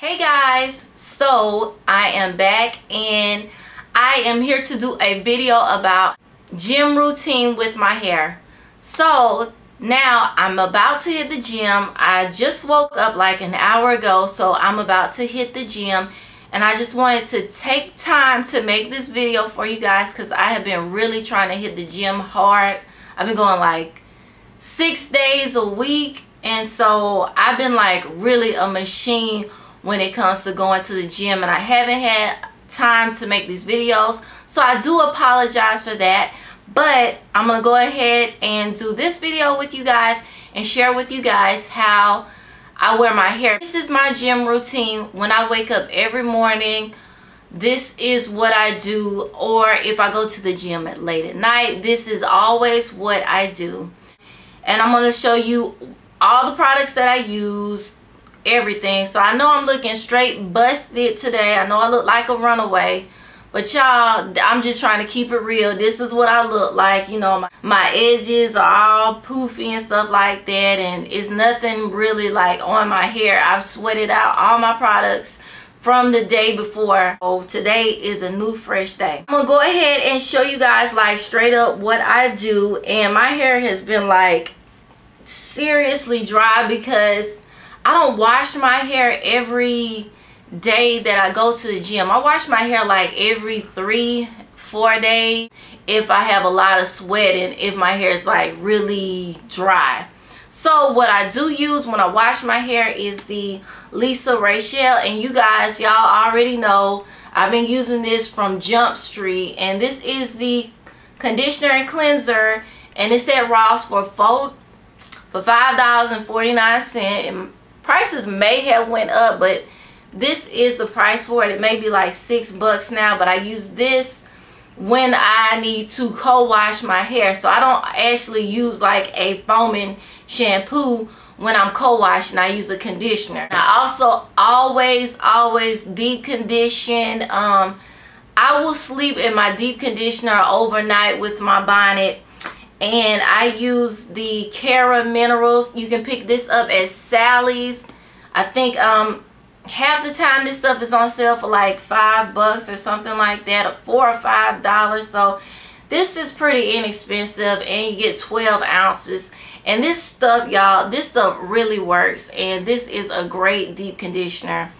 Hey guys, so I am back and I am here to do a video about gym routine with my hair. So now I'm about to hit the gym. I just woke up like an hour ago so I'm about to hit the gym and I just wanted to take time to make this video for you guys because I have been really trying to hit the gym hard. I've been going like six days a week and so I've been like really a machine when it comes to going to the gym and I haven't had time to make these videos so I do apologize for that but I'm gonna go ahead and do this video with you guys and share with you guys how I wear my hair. This is my gym routine. When I wake up every morning this is what I do or if I go to the gym at late at night this is always what I do. And I'm going to show you all the products that I use everything. So I know I'm looking straight busted today. I know I look like a runaway. But y'all I'm just trying to keep it real. This is what I look like you know my, my edges are all poofy and stuff like that. And it's nothing really like on my hair. I've sweated out all my products from the day before. Oh today is a new fresh day. I'm gonna go ahead and show you guys like straight up what i do. And my hair has been like seriously dry because I don't wash my hair every day that I go to the gym. I wash my hair like every three, four days if I have a lot of sweat and if my hair is like really dry. So what I do use when I wash my hair is the Lisa Rachel and you guys y'all already know I've been using this from Jump Street and this is the conditioner and cleanser and it's at Ross for four, for $5.49 prices may have went up but this is the price for it. It may be like six bucks now but I use this when I need to co-wash my hair. So I don't actually use like a foaming shampoo when I'm co-washing. I use a conditioner. I also always always deep condition um I will sleep in my deep conditioner overnight with my bonnet and I use the Cara Minerals. You can pick this up at Sally's. I think um, half the time this stuff is on sale for like five bucks or something like that, or four or five dollars. So this is pretty inexpensive, and you get 12 ounces. And this stuff, y'all, this stuff really works, and this is a great deep conditioner.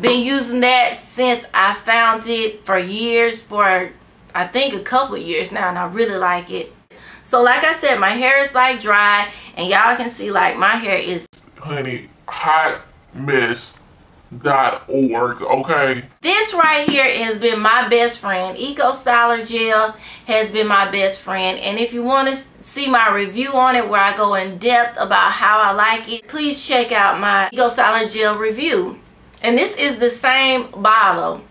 Been using that since I found it for years, for I think a couple years now, and I really like it. So like I said, my hair is like dry and y'all can see like my hair is honey hot mess dot org okay? This right here has been my best friend. Eco styler gel has been my best friend. And if you want to see my review on it where i go in depth about how i like it please check out my eco styler gel review. And this is the same bottle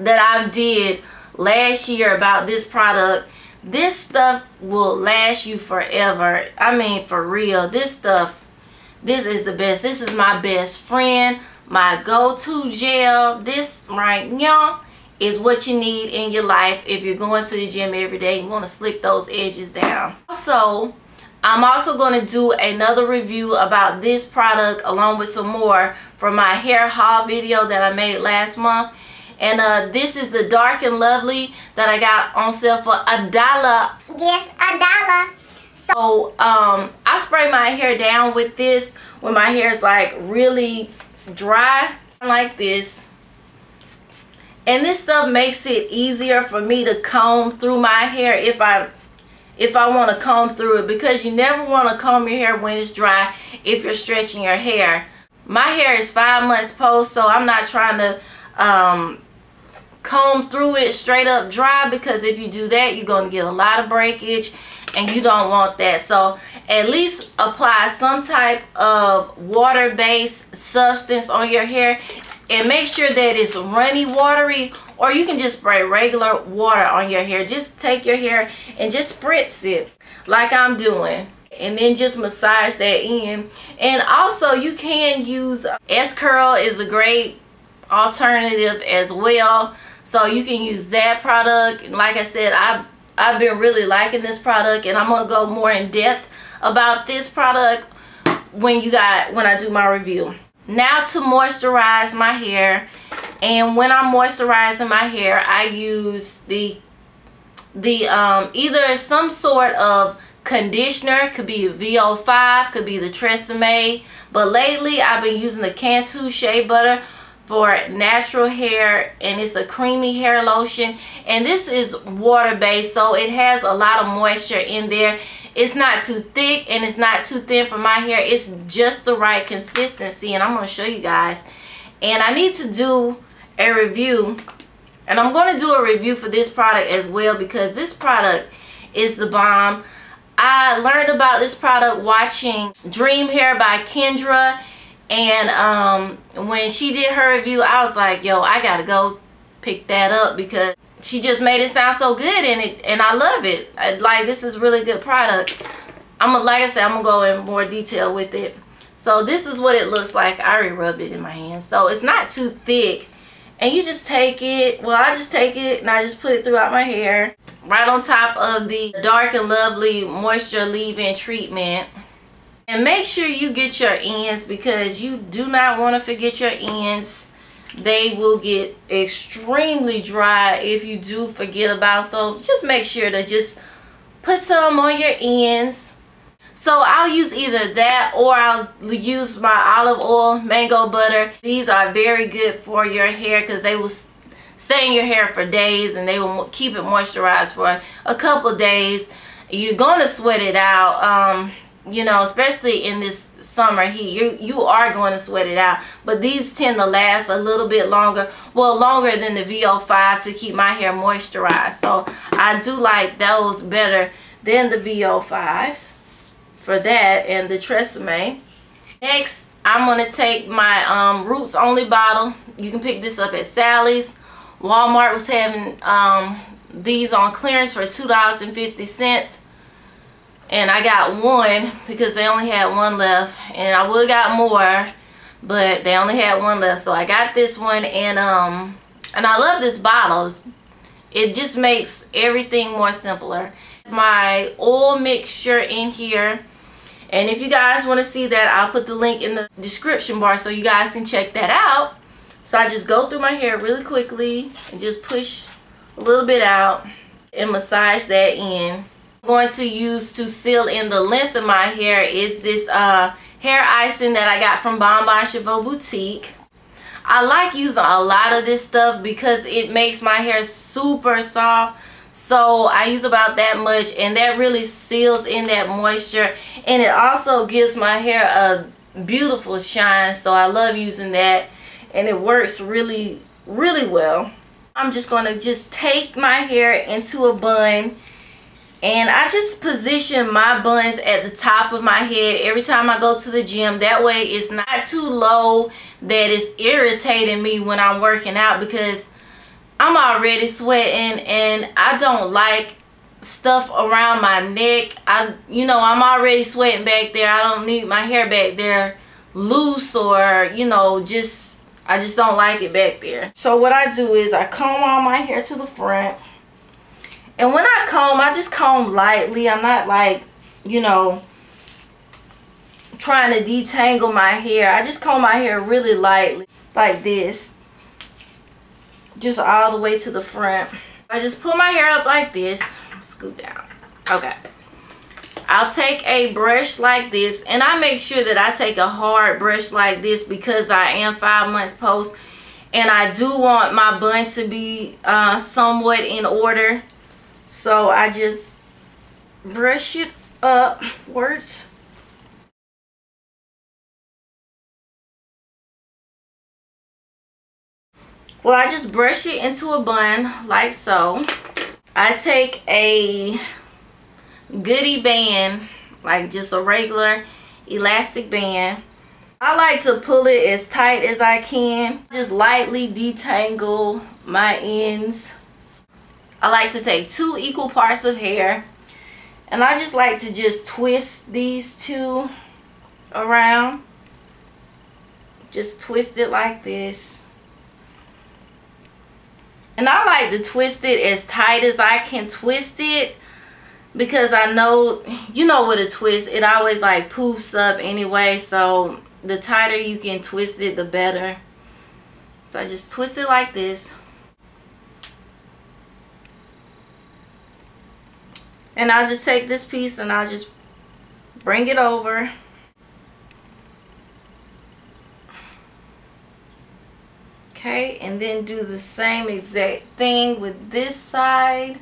that i did last year about this product this stuff will last you forever. I mean for real. This stuff this is the best. This is my best friend my go-to gel this right now is what you need in your life. If you're going to the gym every day you want to slick those edges down. Also i'm also going to do another review about this product along with some more from my hair haul video that i made last month and uh, this is the Dark and Lovely that I got on sale for a dollar. Yes, a dollar. So um, I spray my hair down with this when my hair is like really dry like this. And this stuff makes it easier for me to comb through my hair if I if I want to comb through it because you never want to comb your hair when it's dry if you're stretching your hair. My hair is five months post so I'm not trying to um, comb through it straight up dry because if you do that you're going to get a lot of breakage and you don't want that. So at least apply some type of water-based substance on your hair and make sure that it's runny watery or you can just spray regular water on your hair. Just take your hair and just spritz it like I'm doing and then just massage that in. And also you can use S-Curl is a great alternative as well so you can use that product. Like i said i've i've been really liking this product and i'm gonna go more in depth about this product when you got when i do my review. Now to moisturize my hair. And when I'm moisturizing my hair, I use the the um, either some sort of conditioner. Could be VO5 could be the Tresemme. But lately I've been using the Cantu Shea Butter for natural hair and it's a creamy hair lotion. And this is water based so it has a lot of moisture in there. It's not too thick and it's not too thin for my hair. It's just the right consistency and I'm going to show you guys. And I need to do a review and I'm going to do a review for this product as well because this product is the bomb. I learned about this product watching Dream Hair by Kendra and um, when she did her review I was like yo I gotta go pick that up because she just made it sound so good and it and I love it. I, like this is really good product. I'm gonna like I said I'm gonna go in more detail with it. So this is what it looks like. I already rubbed it in my hand so it's not too thick. And you just take it well I just take it and I just put it throughout my hair. Right on top of the Dark and Lovely Moisture Leave-In Treatment. And make sure you get your ends because you do not want to forget your ends. They will get extremely dry if you do forget about. So just make sure to just put some on your ends. So I'll use either that or I'll use my olive oil, mango butter. These are very good for your hair because they will stay in your hair for days and they will keep it moisturized for a couple days. You're going to sweat it out. Um, you know, especially in this summer heat, you, you are going to sweat it out. But these tend to last a little bit longer. Well, longer than the VO5 to keep my hair moisturized. So I do like those better than the VO5s for that and the Tresemme. Next, I'm going to take my um, Roots Only bottle. You can pick this up at Sally's. Walmart was having um, these on clearance for $2.50 and I got one because they only had one left. And I would have got more but they only had one left. So I got this one and um and I love this bottle. It just makes everything more simpler. My oil mixture in here. And if you guys want to see that I'll put the link in the description bar so you guys can check that out. So I just go through my hair really quickly and just push a little bit out and massage that in. Going to use to seal in the length of my hair is this uh, hair icing that I got from Bon Bon Cheveux Boutique. I like using a lot of this stuff because it makes my hair super soft. So I use about that much and that really seals in that moisture. And it also gives my hair a beautiful shine. So I love using that and it works really really well I'm just going to just take my hair into a bun and I just position my buns at the top of my head every time I go to the gym that way it's not too low that it's irritating me when I'm working out because I'm already sweating and I don't like stuff around my neck I you know I'm already sweating back there I don't need my hair back there loose or you know just I just don't like it back there. So what I do is I comb all my hair to the front. And when I comb, I just comb lightly. I'm not like, you know, trying to detangle my hair. I just comb my hair really lightly, like this. Just all the way to the front. I just pull my hair up like this. Scoot down. Okay. I'll take a brush like this and I make sure that I take a hard brush like this because I am five months post and I do want my bun to be uh, somewhat in order so I just brush it upwards well I just brush it into a bun like so. I take a goodie band like just a regular elastic band. I like to pull it as tight as I can just lightly detangle my ends I like to take two equal parts of hair and I just like to just twist these two around just twist it like this and I like to twist it as tight as I can twist it because I know you know with a twist it always like poofs up anyway so the tighter you can twist it, the better. So I just twist it like this. And I'll just take this piece and I'll just bring it over. Okay, and then do the same exact thing with this side.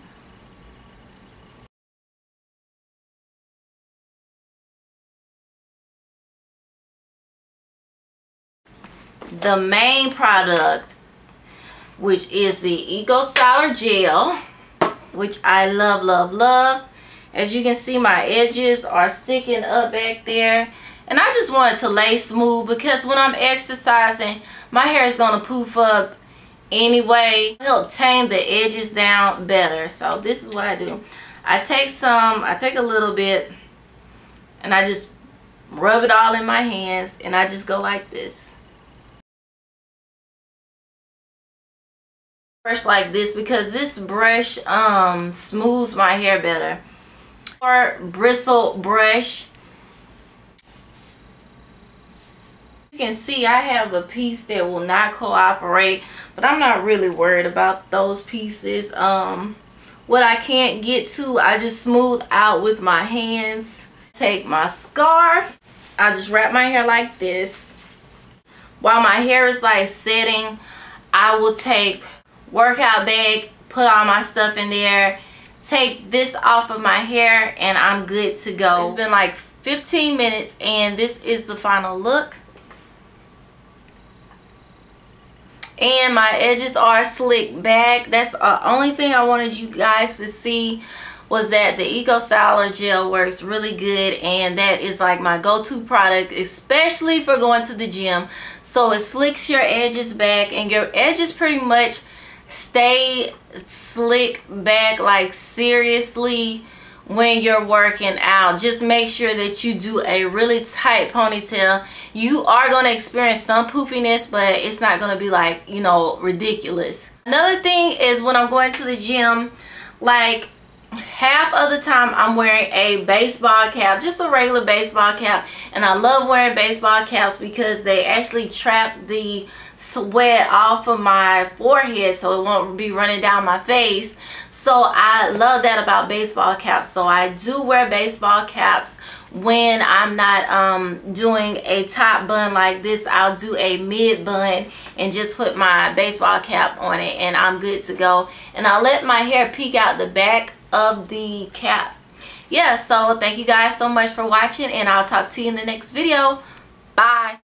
The main product, which is the Eco Styler Gel, which I love, love, love. As you can see, my edges are sticking up back there. And I just want it to lay smooth because when I'm exercising, my hair is going to poof up anyway. Help tame the edges down better. So this is what I do. I take some, I take a little bit and I just rub it all in my hands and I just go like this. Brush like this because this brush um smooths my hair better. Or bristle brush. You can see I have a piece that will not cooperate but I'm not really worried about those pieces. Um what I can't get to I just smooth out with my hands. Take my scarf. I just wrap my hair like this. While my hair is like setting I will take workout bag put all my stuff in there take this off of my hair and I'm good to go. It's been like 15 minutes and this is the final look. And my edges are slicked back. That's the only thing I wanted you guys to see was that the Eco Styler Gel works really good and that is like my go-to product especially for going to the gym. So it slicks your edges back and your edges pretty much stay slick back like seriously when you're working out. Just make sure that you do a really tight ponytail. You are going to experience some poofiness but it's not going to be like you know ridiculous. Another thing is when i'm going to the gym like half of the time I'm wearing a baseball cap just a regular baseball cap. And I love wearing baseball caps because they actually trap the sweat off of my forehead so it won't be running down my face so I love that about baseball caps. So I do wear baseball caps when I'm not um, doing a top bun like this. I'll do a mid bun and just put my baseball cap on it and I'm good to go. And I'll let my hair peek out the back of the cap. Yeah, so thank you guys so much for watching and I'll talk to you in the next video. Bye.